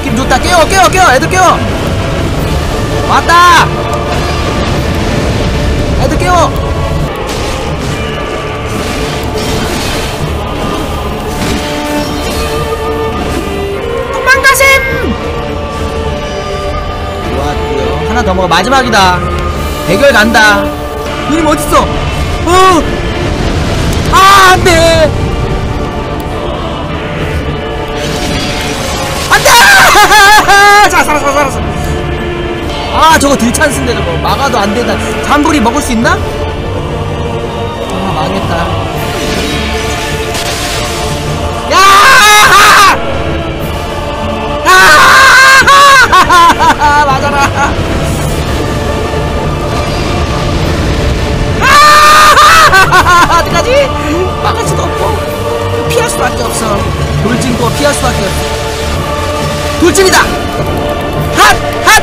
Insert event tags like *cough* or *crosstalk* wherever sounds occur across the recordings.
느낌 좋다. 깨워 깨워 깨워. 애들 깨워. 왔다. 애들 깨워. 도망가셈. 좋았고요. 하나 더 먹어. 마지막이다. 대결 간다. 누님 어딨어. 어! 아 안돼 저거 딜찬스인데 저거 막아도 안 된다 잠불이 먹을 수 있나? 아 망했다 야! 아! *laughs* 맞아라 아! 어떡하지? 막을 수도 없고 피할 수밖에 없어 돌진도 피할 수밖에 없어 돌진이다 핫! 핫! 핫!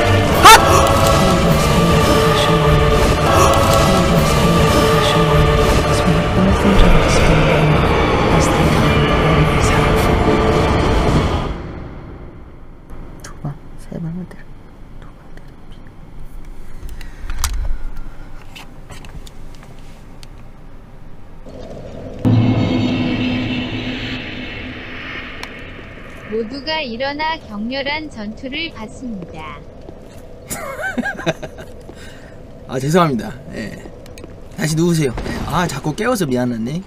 세 두번 때려 모두가 일어나 격렬한 전투를 받습니다. *laughs* 아 죄송합니다. 예. 다시 누우세요. 예. 아 자꾸 깨워서 미안하네